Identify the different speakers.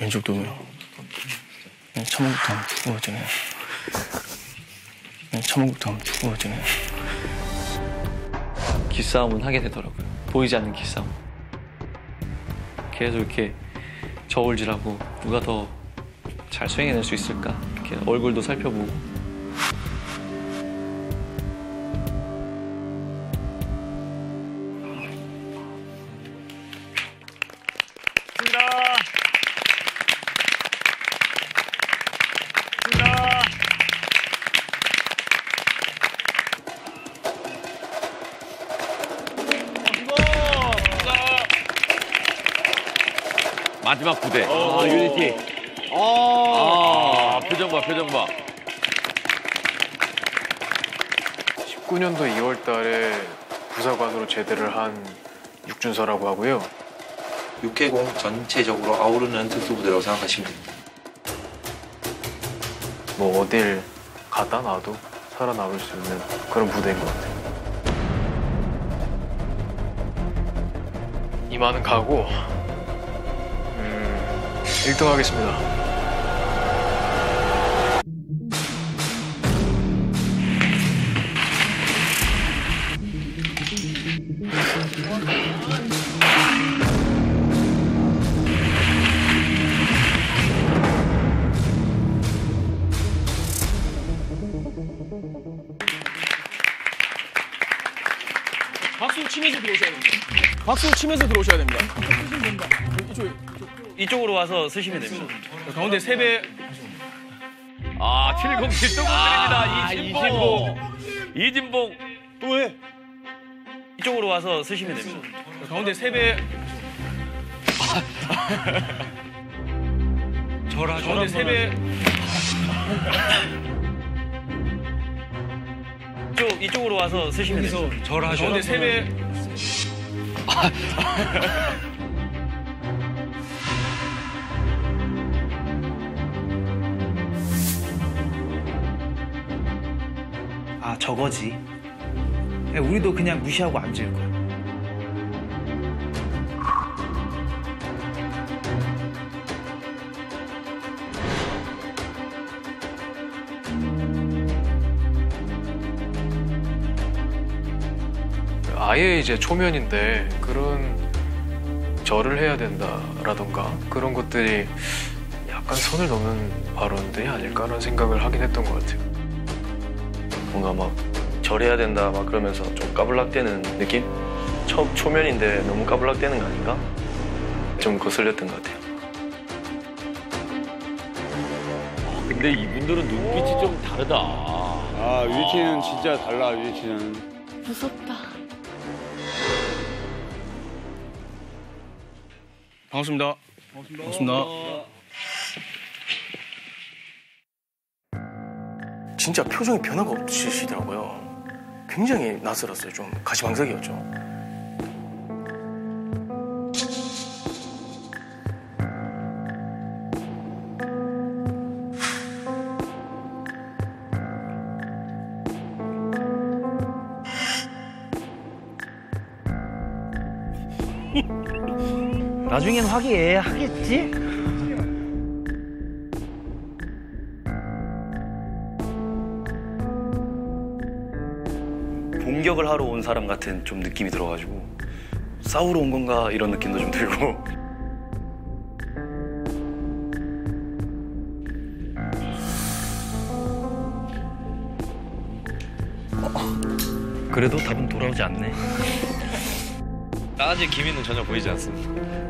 Speaker 1: 왼쪽도 네, 천문국도 하면 두꺼워지네. 네, 천문국도 하면 두꺼워지네.
Speaker 2: 기싸움은 하게 되더라고요. 보이지 않는 기싸움. 계속 이렇게 저울질하고 누가 더 잘 수행해낼 수 있을까 이렇게 얼굴도 살펴보고
Speaker 3: 마지막 부대.
Speaker 4: 아, 유니티.
Speaker 3: 아, 표정 봐, 표정 봐.
Speaker 5: 19년도 2월 달에 부사관으로 제대를 한 육준서라고 하고요.
Speaker 6: 육해공 전체적으로 아우르는 특수부대라고 생각하시면 됩니다.
Speaker 5: 뭐 어딜 갖다 놔도 살아남을 수 있는 그런 부대인 것 같아요. 이만은 가고 음, 1등 하겠습니다.
Speaker 1: 박수 치면서 들어오셔야 됩니다. 박수 치면서 들어오셔야 됩니다.
Speaker 2: 이쪽으로 와서 쓰시면 됩니다.
Speaker 1: 가운데 세 배.
Speaker 3: 아, 707 동문들입니다. 이진봉. 이진봉.
Speaker 1: 또 왜?
Speaker 2: 이쪽으로 와서 쓰시면 됩니다.
Speaker 1: 가운데 세 배.
Speaker 2: 절하
Speaker 1: 가운데 세 배.
Speaker 2: 이쪽 이쪽으로 와서 쓰시면 됩니다. 절하
Speaker 1: 가운데 세 배.
Speaker 7: 저거지. 야, 우리도 그냥 무시하고 앉을 거야.
Speaker 5: 아예 이제 초면인데 그런 절을 해야 된다라던가 그런 것들이 약간 선을 넘는 발언들이 아닐까라는 생각을 하긴 했던 것 같아요.
Speaker 8: 뭔가 막 절해야 된다 막 그러면서 좀 까불락대는 느낌? 초, 초면인데 너무 까불락대는 거 아닌가? 좀 거슬렸던 것 같아요.
Speaker 3: 근데 이분들은 눈빛이 좀 다르다.
Speaker 4: 아, 유니티는 진짜 달라, 유니티는.
Speaker 9: 무섭다.
Speaker 1: 반갑습니다. 반갑습니다. 진짜 표정이 변화가 없으시더라고요. 굉장히 낯설었어요. 좀 가시방석이었죠.
Speaker 7: 나중엔 화기애애하겠지?
Speaker 8: 공격을 하러 온 사람 같은 좀 느낌이 들어가지고 싸우러 온 건가 이런 느낌도 좀 들고
Speaker 2: 그래도 답은 돌아오지 않네.
Speaker 6: 나아진 기미는 전혀 보이지 않습니다.